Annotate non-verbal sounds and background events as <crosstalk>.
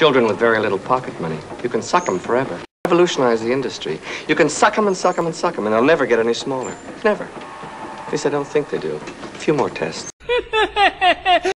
Children with very little pocket money. You can suck them forever. Revolutionize the industry. You can suck them and suck them and suck them, and they'll never get any smaller. Never. At least I don't think they do. A few more tests. <laughs>